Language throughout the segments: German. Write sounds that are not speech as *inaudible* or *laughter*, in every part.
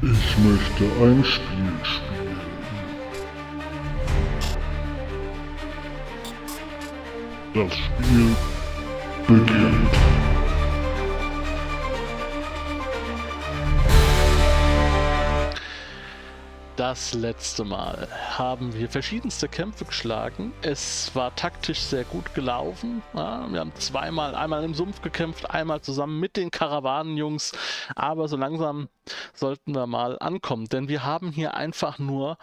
Ich möchte ein Spiel spielen. Das Spiel beginnt. Das letzte Mal haben wir verschiedenste Kämpfe geschlagen. Es war taktisch sehr gut gelaufen. Ja, wir haben zweimal, einmal im Sumpf gekämpft, einmal zusammen mit den Karawanenjungs. Aber so langsam sollten wir mal ankommen, denn wir haben hier einfach nur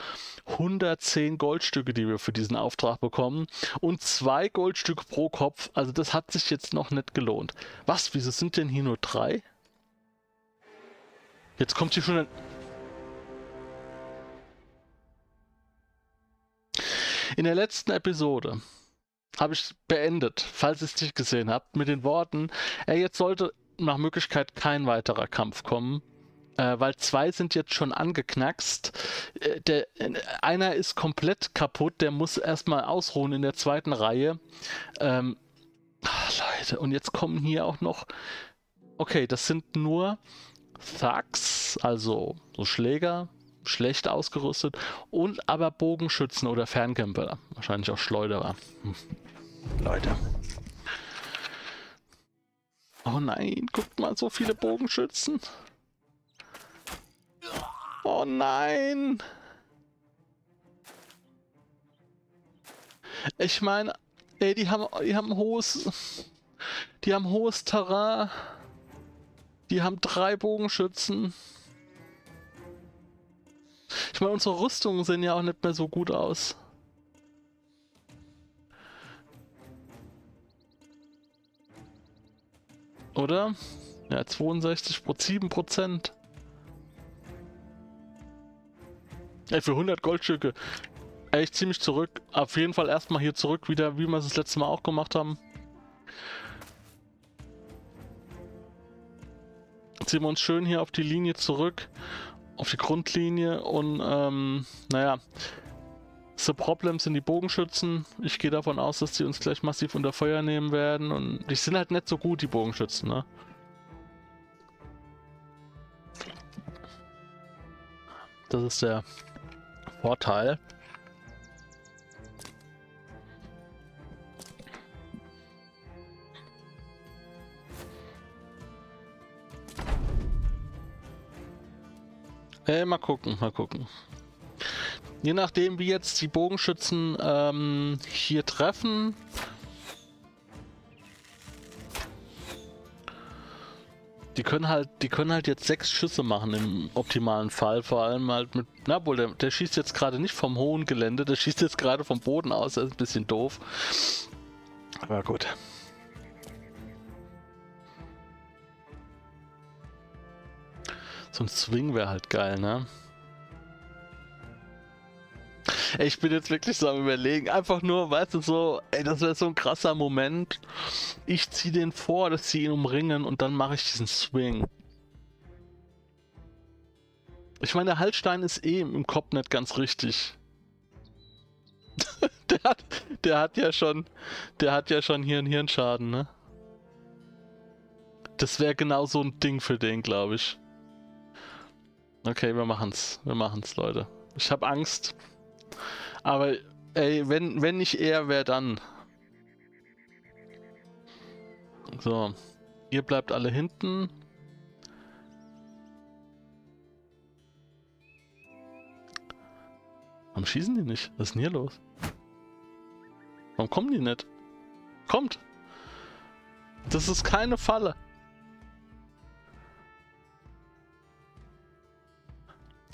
110 Goldstücke, die wir für diesen Auftrag bekommen und zwei Goldstücke pro Kopf. Also das hat sich jetzt noch nicht gelohnt. Was? Wieso sind denn hier nur drei? Jetzt kommt hier schon ein In der letzten Episode habe ich beendet, falls ihr es nicht gesehen habt, mit den Worten, ey, jetzt sollte nach Möglichkeit kein weiterer Kampf kommen, äh, weil zwei sind jetzt schon angeknackst. Äh, der, äh, einer ist komplett kaputt, der muss erstmal ausruhen in der zweiten Reihe. Ähm, ach, Leute, und jetzt kommen hier auch noch. Okay, das sind nur Thugs, also so Schläger, schlecht ausgerüstet und aber Bogenschützen oder Fernkämpfer. Wahrscheinlich auch Schleuderer. Hm. Leute. Oh nein, guckt mal, so viele Bogenschützen. Oh nein. Ich meine, ey, die haben, die haben hohes, die haben hohes Terrain. Die haben drei Bogenschützen. Ich meine, unsere Rüstungen sehen ja auch nicht mehr so gut aus. Oder? Ja, 62 pro 7 Prozent. Ey, für 100 Goldstücke. Ey, ich zieh mich zurück. Auf jeden Fall erstmal hier zurück, wieder, wie wir es das letzte Mal auch gemacht haben. Ziehen wir uns schön hier auf die Linie zurück auf die Grundlinie und ähm, naja, The Problem sind die Bogenschützen. Ich gehe davon aus, dass die uns gleich massiv unter Feuer nehmen werden und die sind halt nicht so gut, die Bogenschützen, ne? Das ist der Vorteil. Äh, mal gucken, mal gucken. Je nachdem, wie jetzt die Bogenschützen ähm, hier treffen. Die können halt, die können halt jetzt sechs Schüsse machen im optimalen Fall, vor allem halt mit, na wohl, der, der schießt jetzt gerade nicht vom hohen Gelände, der schießt jetzt gerade vom Boden aus, das ist ein bisschen doof. Aber gut. So ein Swing wäre halt geil, ne? Ey, ich bin jetzt wirklich so am überlegen, einfach nur, weißt du, so, ey, das wäre so ein krasser Moment. Ich ziehe den vor, dass sie ihn umringen und dann mache ich diesen Swing. Ich meine, der Haltstein ist eh im Kopf nicht ganz richtig. *laughs* der, hat, der hat ja schon, der hat ja schon hier einen Hirnschaden, ne? Das wäre genau so ein Ding für den, glaube ich. Okay, wir machen's. Wir machen's, Leute. Ich habe Angst. Aber ey, wenn, wenn nicht er, wer dann? So. Ihr bleibt alle hinten. Warum schießen die nicht? Was ist denn hier los? Warum kommen die nicht? Kommt! Das ist keine Falle.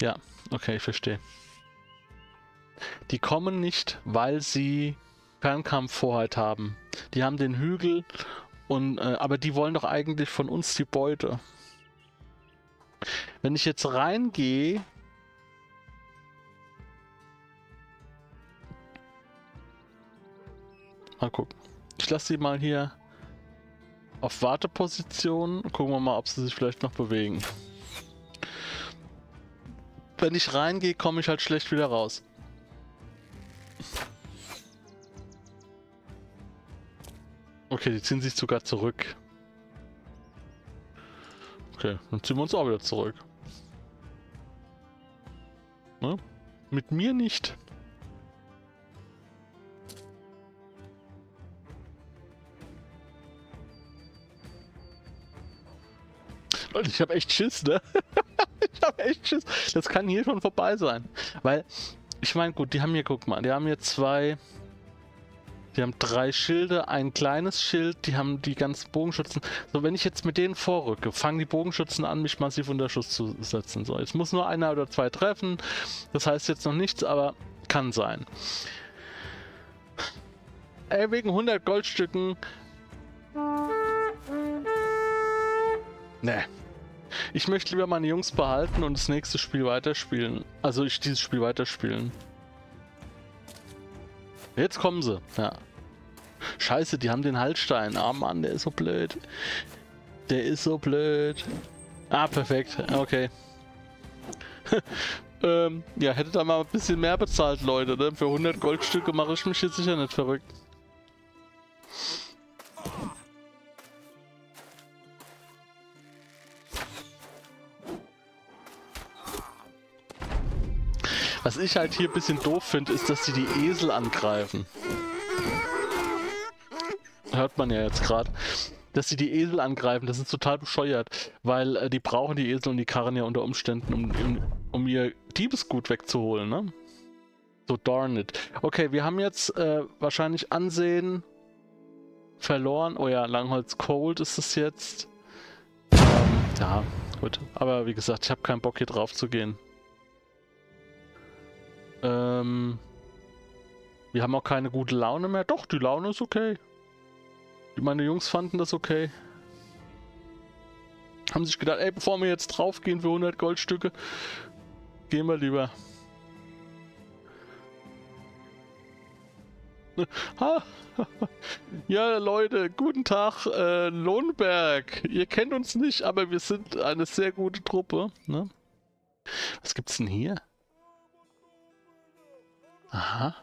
Ja, okay, ich verstehe. Die kommen nicht, weil sie Fernkampfvorheit haben. Die haben den Hügel und äh, aber die wollen doch eigentlich von uns die Beute. Wenn ich jetzt reingehe, mal gucken. Ich lasse sie mal hier auf Warteposition. Gucken wir mal, ob sie sich vielleicht noch bewegen wenn ich reingehe, komme ich halt schlecht wieder raus. Okay, die ziehen sich sogar zurück. Okay, dann ziehen wir uns auch wieder zurück. Ne? Mit mir nicht. Und ich habe echt Schiss, ne? *laughs* *laughs* echt Schiss. Das kann hier schon vorbei sein. Weil, ich meine, gut, die haben hier, guck mal, die haben hier zwei. Die haben drei Schilde, ein kleines Schild, die haben die ganzen Bogenschützen. So, wenn ich jetzt mit denen vorrücke, fangen die Bogenschützen an, mich massiv unter Schuss zu setzen. So, jetzt muss nur einer oder zwei treffen. Das heißt jetzt noch nichts, aber kann sein. Ey, wegen 100 Goldstücken. Ne. Ich möchte lieber meine Jungs behalten und das nächste Spiel weiterspielen. Also ich dieses Spiel weiterspielen. Jetzt kommen sie. Ja. Scheiße, die haben den Haltstein. Ah Mann, der ist so blöd. Der ist so blöd. Ah, perfekt. Okay. *laughs* ähm, ja, hätte da mal ein bisschen mehr bezahlt, Leute. Ne? Für 100 Goldstücke mache ich mich jetzt sicher nicht verrückt. Was ich halt hier ein bisschen doof finde, ist, dass sie die Esel angreifen. Hört man ja jetzt gerade. Dass sie die Esel angreifen, das ist total bescheuert, weil äh, die brauchen die Esel und die Karren ja unter Umständen, um, um, um ihr Diebesgut wegzuholen, ne? So darn it. Okay, wir haben jetzt äh, wahrscheinlich Ansehen verloren. Oh ja, Langholz Cold ist es jetzt. Ähm, ja, gut. Aber wie gesagt, ich habe keinen Bock hier drauf zu gehen. Ähm, wir haben auch keine gute Laune mehr. Doch, die Laune ist okay. Meine Jungs fanden das okay. Haben sich gedacht, ey, bevor wir jetzt draufgehen für 100 Goldstücke, gehen wir lieber. *laughs* ja, Leute, guten Tag, äh, Lohnberg. Ihr kennt uns nicht, aber wir sind eine sehr gute Truppe. Ne? Was gibt's denn hier? Aha.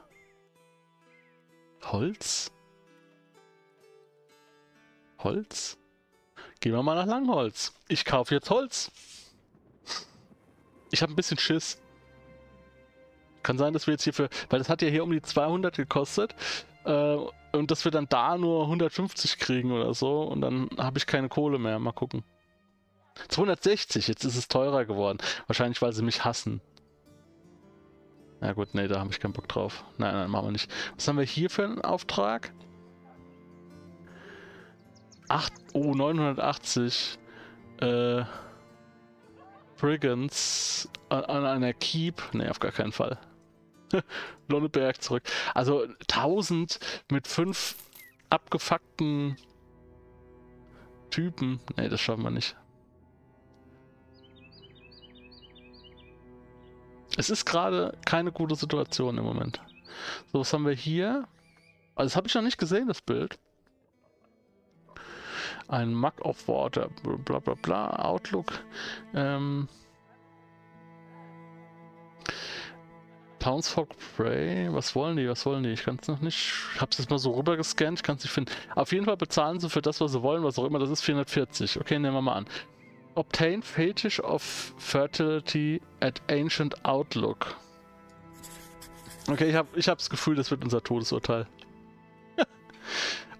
Holz? Holz? Gehen wir mal nach Langholz. Ich kaufe jetzt Holz. Ich habe ein bisschen Schiss. Kann sein, dass wir jetzt hier für... Weil das hat ja hier um die 200 gekostet. Äh, und dass wir dann da nur 150 kriegen oder so. Und dann habe ich keine Kohle mehr. Mal gucken. 260, jetzt ist es teurer geworden. Wahrscheinlich, weil sie mich hassen. Na gut, nee, da habe ich keinen Bock drauf. Nein, nein, machen wir nicht. Was haben wir hier für einen Auftrag? 8, oh, 980 äh, Brigands an, einer Keep. Nee, auf gar keinen Fall. *laughs* Lonneberg zurück. Also 1000 mit 5 abgefuckten Typen. Nee, das schaffen wir nicht. Es ist gerade keine gute Situation im Moment. So, was haben wir hier? Also, das habe ich noch nicht gesehen, das Bild. Ein Mug of Water, bla bla bla, Outlook. Ähm, Townsfolk Prey, was wollen die, was wollen die? Ich kann es noch nicht, ich habe es jetzt mal so rüber gescannt, ich kann es nicht finden. Auf jeden Fall bezahlen sie für das, was sie wollen, was auch immer, das ist 440. Okay, nehmen wir mal an. Obtain Fetish of Fertility at Ancient Outlook. Okay, ich habe ich hab das Gefühl, das wird unser Todesurteil. *laughs*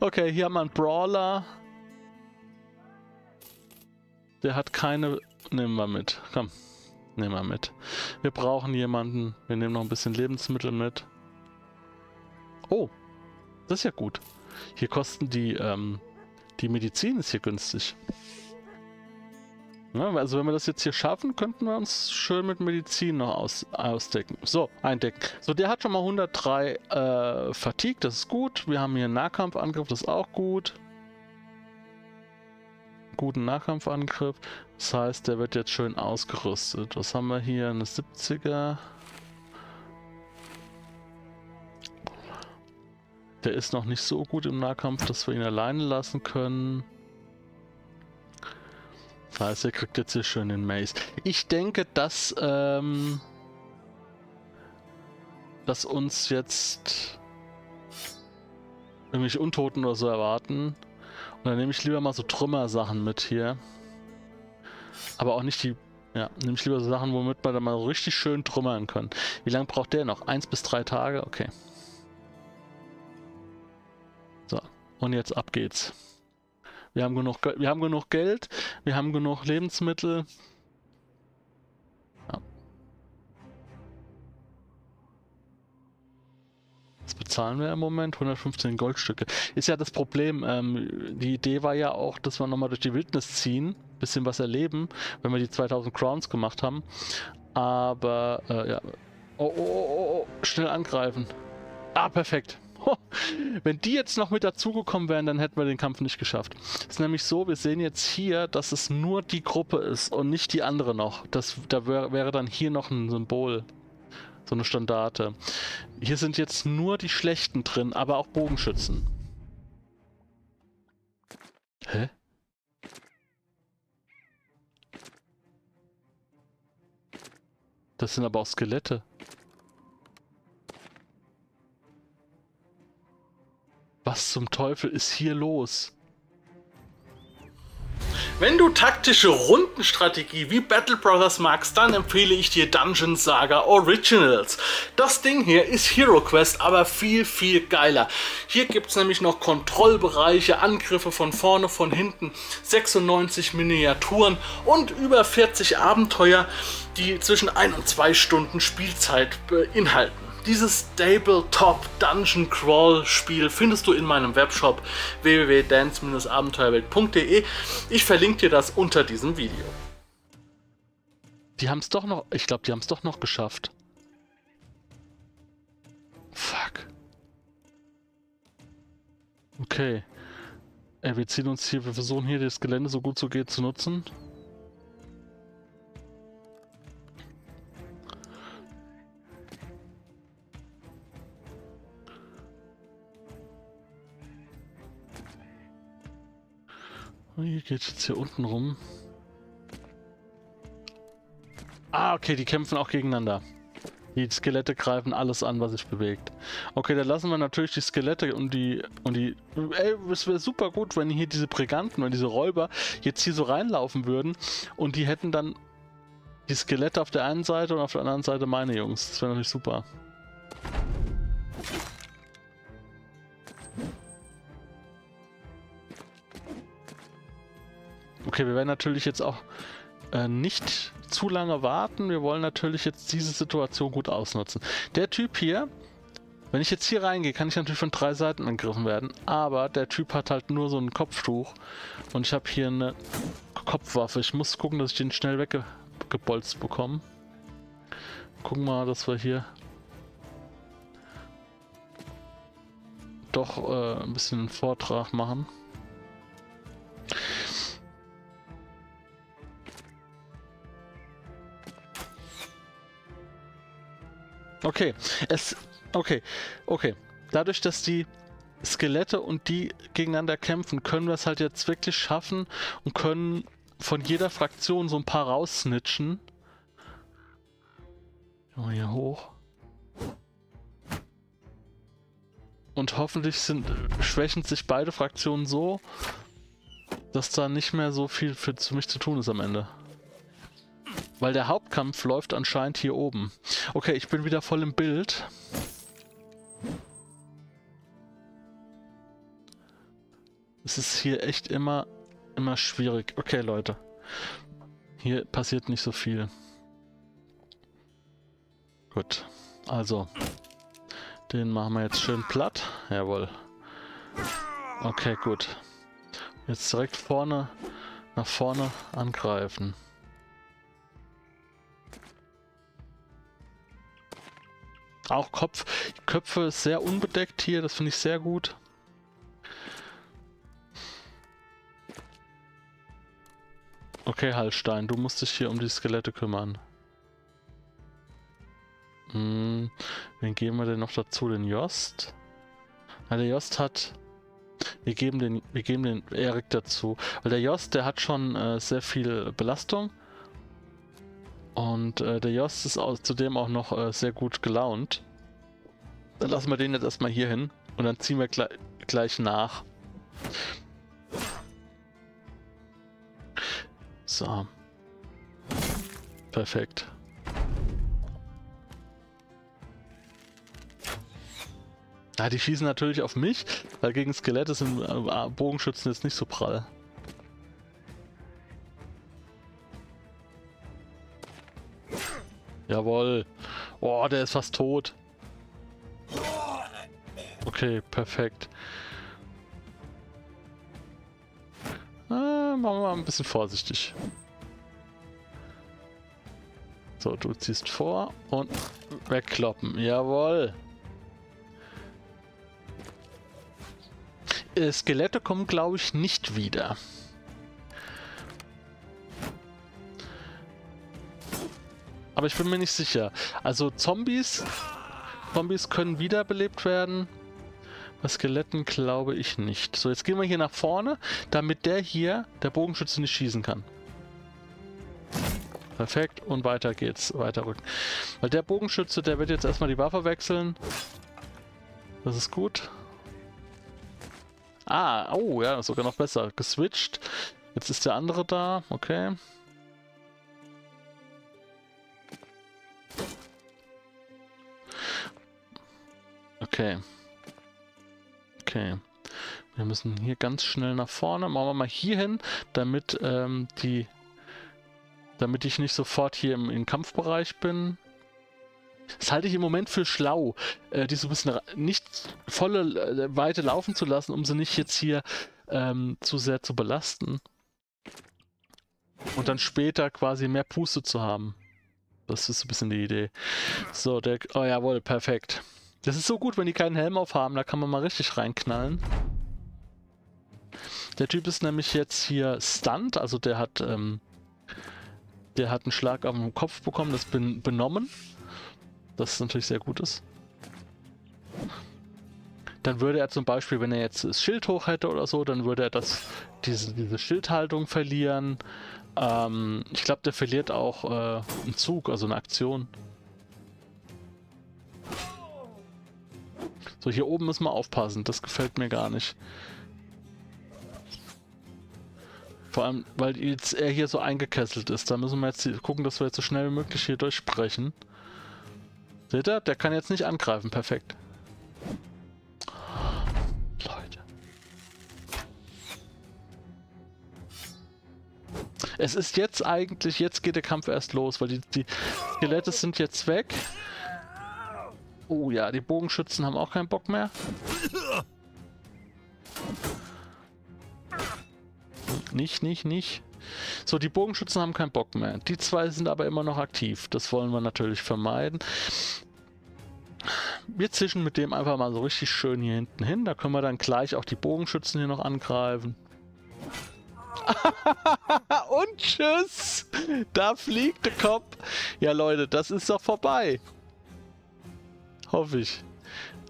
okay, hier haben wir einen Brawler. Der hat keine... Nehmen wir mit. Komm, nehmen wir mit. Wir brauchen jemanden. Wir nehmen noch ein bisschen Lebensmittel mit. Oh, das ist ja gut. Hier kosten die... Ähm, die Medizin ist hier günstig. Ja, also wenn wir das jetzt hier schaffen, könnten wir uns schön mit Medizin noch aus, ausdecken. So, eindecken. So, der hat schon mal 103 äh, Fatigue, das ist gut. Wir haben hier einen Nahkampfangriff, das ist auch gut. Guten Nahkampfangriff. Das heißt, der wird jetzt schön ausgerüstet. Was haben wir hier? Eine 70er. Der ist noch nicht so gut im Nahkampf, dass wir ihn alleine lassen können. Heißt, er kriegt jetzt hier schön den Mace. Ich denke, dass, ähm, dass uns jetzt irgendwelche Untoten oder so erwarten. Und dann nehme ich lieber mal so Trümmersachen mit hier. Aber auch nicht die, Ja, nehme ich lieber so Sachen, womit wir dann mal richtig schön trümmern können. Wie lange braucht der noch? Eins bis drei Tage? Okay. So, und jetzt ab geht's. Wir haben genug, wir haben genug Geld, wir haben genug Lebensmittel. Ja. Was bezahlen wir im Moment? 115 Goldstücke. Ist ja das Problem. Ähm, die Idee war ja auch, dass wir nochmal durch die Wildnis ziehen, bisschen was erleben, wenn wir die 2000 Crowns gemacht haben. Aber, äh, ja. Oh, oh, oh, oh, oh, schnell angreifen. Ah, perfekt. *laughs* Wenn die jetzt noch mit dazugekommen wären, dann hätten wir den Kampf nicht geschafft. Es ist nämlich so, wir sehen jetzt hier, dass es nur die Gruppe ist und nicht die andere noch. Das, da wär, wäre dann hier noch ein Symbol. So eine Standarte. Hier sind jetzt nur die Schlechten drin, aber auch Bogenschützen. Hä? Das sind aber auch Skelette. Was zum Teufel ist hier los? Wenn du taktische Rundenstrategie wie Battle Brothers magst, dann empfehle ich dir Dungeon Saga Originals. Das Ding hier ist Hero Quest, aber viel, viel geiler. Hier gibt es nämlich noch Kontrollbereiche, Angriffe von vorne, von hinten, 96 Miniaturen und über 40 Abenteuer, die zwischen 1 und 2 Stunden Spielzeit beinhalten. Dieses Tabletop Dungeon Crawl Spiel findest du in meinem Webshop www.dance-abenteuerwelt.de. Ich verlinke dir das unter diesem Video. Die haben es doch noch, ich glaube, die haben es doch noch geschafft. Fuck. Okay. Ey, wir ziehen uns hier, wir versuchen hier das Gelände so gut so geht zu nutzen. Hier geht jetzt hier unten rum. Ah, okay, die kämpfen auch gegeneinander. Die Skelette greifen alles an, was sich bewegt. Okay, dann lassen wir natürlich die Skelette und die und die. Ey, es wäre super gut, wenn hier diese Briganten und diese Räuber jetzt hier so reinlaufen würden und die hätten dann die Skelette auf der einen Seite und auf der anderen Seite meine Jungs. Das wäre natürlich super. Okay, wir werden natürlich jetzt auch äh, nicht zu lange warten. Wir wollen natürlich jetzt diese Situation gut ausnutzen. Der Typ hier, wenn ich jetzt hier reingehe, kann ich natürlich von drei Seiten angegriffen werden. Aber der Typ hat halt nur so ein Kopftuch. Und ich habe hier eine Kopfwaffe. Ich muss gucken, dass ich den schnell weggebolzt bekomme. Gucken wir mal, dass wir hier doch äh, ein bisschen einen Vortrag machen. Okay, es. Okay, okay. Dadurch, dass die Skelette und die gegeneinander kämpfen, können wir es halt jetzt wirklich schaffen und können von jeder Fraktion so ein paar raussnitchen. Mal hier hoch. Und hoffentlich sind, schwächen sich beide Fraktionen so, dass da nicht mehr so viel für, für mich zu tun ist am Ende. Weil der Hauptkampf läuft anscheinend hier oben. Okay, ich bin wieder voll im Bild. Es ist hier echt immer, immer schwierig. Okay, Leute. Hier passiert nicht so viel. Gut. Also. Den machen wir jetzt schön platt. Jawohl. Okay, gut. Jetzt direkt vorne, nach vorne angreifen. Auch Kopf, Köpfe ist sehr unbedeckt hier, das finde ich sehr gut. Okay, Hallstein, du musst dich hier um die Skelette kümmern. Hm, wen geben wir denn noch dazu? Den Jost? Na, der Jost hat... Wir geben den, wir geben den Erik dazu. Weil der Jost, der hat schon äh, sehr viel Belastung. Und äh, der Jost ist auch, zudem auch noch äh, sehr gut gelaunt. Dann lassen wir den jetzt erstmal hier hin und dann ziehen wir gleich, gleich nach. So. Perfekt. Ja, die schießen natürlich auf mich, weil gegen Skelette sind äh, Bogenschützen jetzt nicht so prall. Jawohl. Oh, der ist fast tot. Okay, perfekt. Äh, machen wir mal ein bisschen vorsichtig. So, du ziehst vor und wegkloppen. Jawohl. Äh, Skelette kommen, glaube ich, nicht wieder. Aber ich bin mir nicht sicher. Also Zombies, Zombies können wiederbelebt werden. Bei Skeletten glaube ich nicht. So, jetzt gehen wir hier nach vorne, damit der hier, der Bogenschütze, nicht schießen kann. Perfekt, und weiter geht's. Weiter rücken. Weil der Bogenschütze, der wird jetzt erstmal die Waffe wechseln. Das ist gut. Ah, oh ja, sogar noch besser. Geswitcht. Jetzt ist der andere da. Okay. Okay. Okay. Wir müssen hier ganz schnell nach vorne. Machen wir mal hier hin, damit ähm, die, damit ich nicht sofort hier im, im Kampfbereich bin. Das halte ich im Moment für schlau, äh, die so ein bisschen nicht volle äh, Weite laufen zu lassen, um sie nicht jetzt hier ähm, zu sehr zu belasten. Und dann später quasi mehr Puste zu haben. Das ist so ein bisschen die Idee. So, der. Oh jawohl, perfekt. Das ist so gut, wenn die keinen Helm aufhaben, da kann man mal richtig reinknallen. Der Typ ist nämlich jetzt hier Stunt, also der hat, ähm, der hat einen Schlag auf den Kopf bekommen, das bin benommen. Das natürlich sehr gut ist. Dann würde er zum Beispiel, wenn er jetzt das Schild hoch hätte oder so, dann würde er das, diese, diese Schildhaltung verlieren. Ähm, ich glaube, der verliert auch äh, einen Zug, also eine Aktion. So, hier oben müssen wir aufpassen. Das gefällt mir gar nicht. Vor allem, weil jetzt er hier so eingekesselt ist. Da müssen wir jetzt gucken, dass wir jetzt so schnell wie möglich hier durchsprechen. Seht ihr? Der kann jetzt nicht angreifen. Perfekt. Leute. Es ist jetzt eigentlich, jetzt geht der Kampf erst los, weil die, die Skelette sind jetzt weg. Oh ja, die Bogenschützen haben auch keinen Bock mehr. Nicht, nicht, nicht. So, die Bogenschützen haben keinen Bock mehr. Die zwei sind aber immer noch aktiv. Das wollen wir natürlich vermeiden. Wir zischen mit dem einfach mal so richtig schön hier hinten hin. Da können wir dann gleich auch die Bogenschützen hier noch angreifen. *laughs* Und tschüss! Da fliegt der Kopf. Ja, Leute, das ist doch vorbei. Hoffe ich.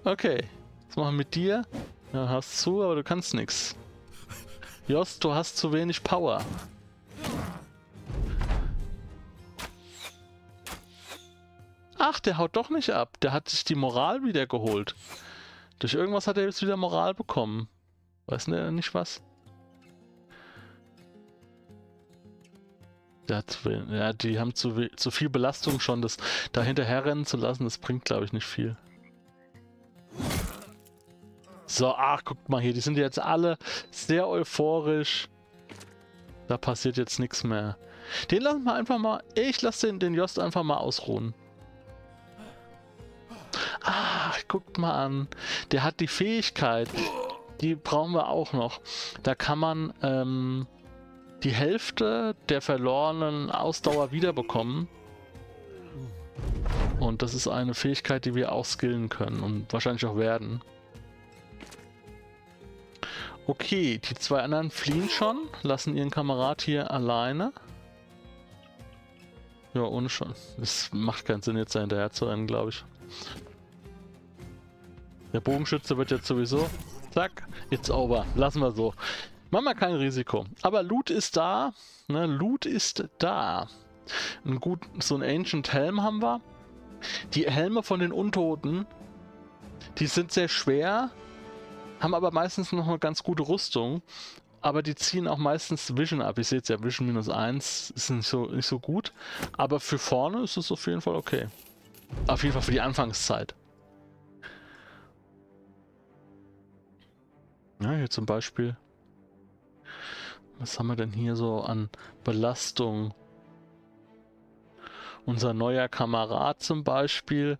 Okay. Was machen wir mit dir? Ja, hast zu, aber du kannst nichts. Jost, du hast zu wenig Power. Ach, der haut doch nicht ab. Der hat sich die Moral wieder geholt. Durch irgendwas hat er jetzt wieder Moral bekommen. Weiß ne, nicht was? Hat, ja, die haben zu, zu viel Belastung schon. Das da hinterherrennen zu lassen, das bringt, glaube ich, nicht viel. So, ach, guckt mal hier. Die sind jetzt alle sehr euphorisch. Da passiert jetzt nichts mehr. Den lassen wir einfach mal... Ich lasse den, den Jost einfach mal ausruhen. Ach, guckt mal an. Der hat die Fähigkeit. Die brauchen wir auch noch. Da kann man... Ähm, die Hälfte der verlorenen Ausdauer wiederbekommen. Und das ist eine Fähigkeit, die wir auch skillen können und wahrscheinlich auch werden. Okay, die zwei anderen fliehen schon, lassen ihren Kamerad hier alleine. Ja, ohne schon. Es macht keinen Sinn, jetzt da hinterher zu rennen, glaube ich. Der Bogenschütze wird jetzt sowieso... Zack, it's over. Lassen wir so. Machen wir kein Risiko. Aber Loot ist da. Ne? Loot ist da. Ein gut, so ein Ancient Helm haben wir. Die Helme von den Untoten, die sind sehr schwer, haben aber meistens noch eine ganz gute Rüstung. aber die ziehen auch meistens Vision ab. Ich sehe jetzt ja, Vision minus 1 ist nicht so, nicht so gut, aber für vorne ist es auf jeden Fall okay. Auf jeden Fall für die Anfangszeit. Ja, hier zum Beispiel. Was haben wir denn hier so an Belastung? Unser neuer Kamerad zum Beispiel.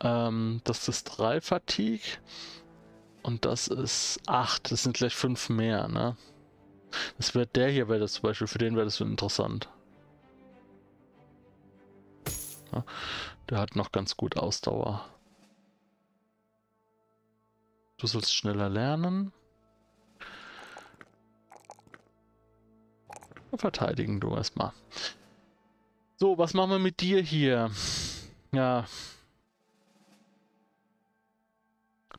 Ähm, das ist 3 Fatigue. Und das ist 8. Das sind gleich 5 mehr, ne? Das wird der hier, wäre das zum Beispiel, für den wäre das interessant. Ja, der hat noch ganz gut Ausdauer. Du sollst schneller lernen. Verteidigen du erstmal. So, was machen wir mit dir hier? Ja.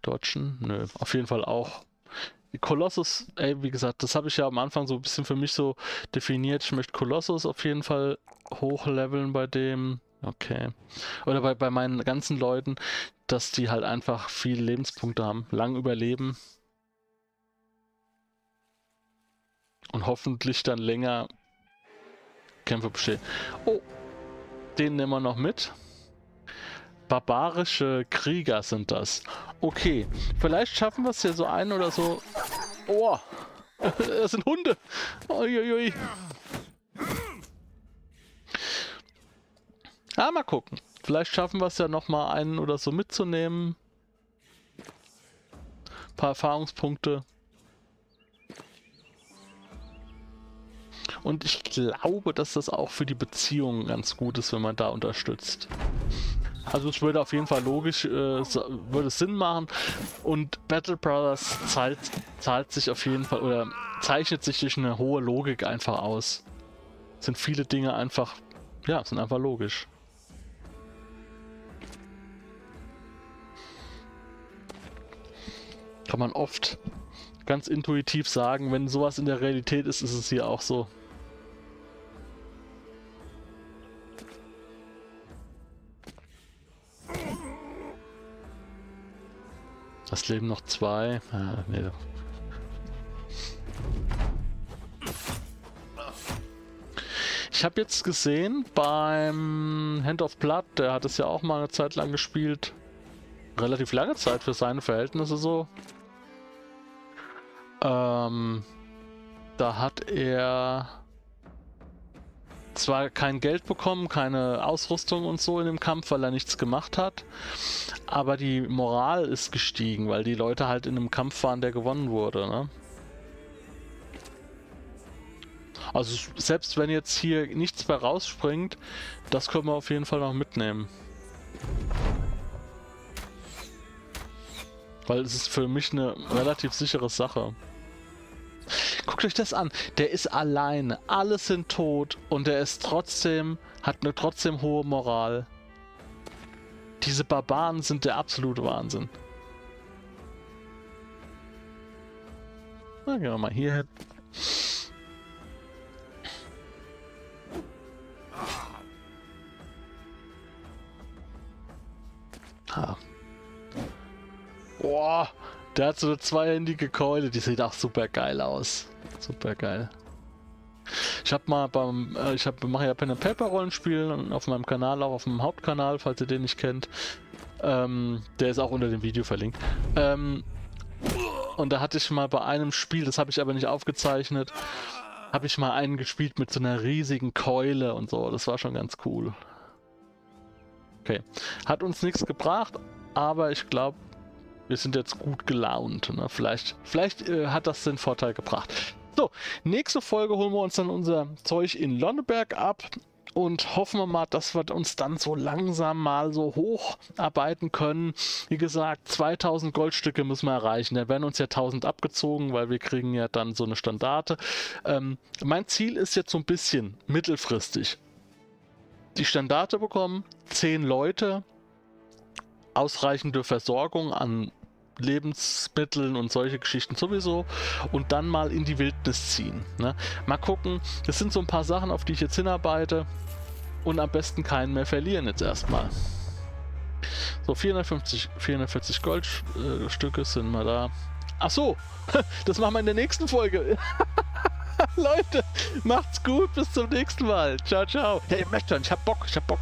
Dodgen? Nö, auf jeden Fall auch. Kolossus, ey, wie gesagt, das habe ich ja am Anfang so ein bisschen für mich so definiert. Ich möchte Kolossus auf jeden Fall hochleveln bei dem. Okay. Oder bei, bei meinen ganzen Leuten, dass die halt einfach viele Lebenspunkte haben, lang überleben. Und hoffentlich dann länger Kämpfe bestehen. Oh, den nehmen wir noch mit. Barbarische Krieger sind das. Okay, vielleicht schaffen wir es ja so ein oder so. Oh, *laughs* das sind Hunde. Uiuiui. Ah, mal gucken. Vielleicht schaffen wir es ja noch mal einen oder so mitzunehmen. Ein paar Erfahrungspunkte. Und ich glaube, dass das auch für die Beziehungen ganz gut ist, wenn man da unterstützt. Also es würde auf jeden Fall logisch, äh, würde Sinn machen. Und Battle Brothers zahlt, zahlt sich auf jeden Fall oder zeichnet sich durch eine hohe Logik einfach aus. Sind viele Dinge einfach, ja, sind einfach logisch. Kann man oft ganz intuitiv sagen, wenn sowas in der Realität ist, ist es hier auch so. Das leben noch zwei. Ah, nee. Ich habe jetzt gesehen beim Hand of Blood, der hat es ja auch mal eine Zeit lang gespielt. Relativ lange Zeit für seine Verhältnisse so. Ähm, da hat er zwar kein Geld bekommen, keine Ausrüstung und so in dem Kampf, weil er nichts gemacht hat, aber die Moral ist gestiegen, weil die Leute halt in einem Kampf waren, der gewonnen wurde. Ne? Also selbst wenn jetzt hier nichts mehr rausspringt, das können wir auf jeden Fall noch mitnehmen. Weil es ist für mich eine relativ sichere Sache. Guckt euch das an. Der ist alleine. Alles sind tot und der ist trotzdem, hat eine trotzdem hohe Moral. Diese Barbaren sind der absolute Wahnsinn. Na, gehen wir mal hier hin. Ah. Boah, der hat so eine zweihändige Keule, die sieht auch super geil aus. Super geil. Ich habe mal beim, äh, ich habe mache ja Pen and Paper Rollenspiel auf meinem Kanal, auch auf dem Hauptkanal, falls ihr den nicht kennt. Ähm, der ist auch unter dem Video verlinkt. Ähm, und da hatte ich mal bei einem Spiel, das habe ich aber nicht aufgezeichnet, habe ich mal einen gespielt mit so einer riesigen Keule und so. Das war schon ganz cool. Okay. Hat uns nichts gebracht, aber ich glaube, wir sind jetzt gut gelaunt. Ne? Vielleicht, vielleicht äh, hat das den Vorteil gebracht. So, nächste Folge holen wir uns dann unser Zeug in Lonneberg ab und hoffen wir mal, dass wir uns dann so langsam mal so hocharbeiten können. Wie gesagt, 2000 Goldstücke müssen wir erreichen. Da werden uns ja 1000 abgezogen, weil wir kriegen ja dann so eine Standarte. Ähm, mein Ziel ist jetzt so ein bisschen mittelfristig. Die Standarte bekommen, 10 Leute, ausreichende Versorgung an Lebensmitteln und solche Geschichten sowieso und dann mal in die Wildnis ziehen. Ne? Mal gucken, das sind so ein paar Sachen, auf die ich jetzt hinarbeite und am besten keinen mehr verlieren jetzt erstmal. So, 450, 440 Goldstücke sind wir da. Ach so, *laughs* das machen wir in der nächsten Folge. *laughs* Leute, macht's gut, bis zum nächsten Mal. Ciao, ciao. Hey, ihr merkt schon, ich hab Bock, ich hab Bock.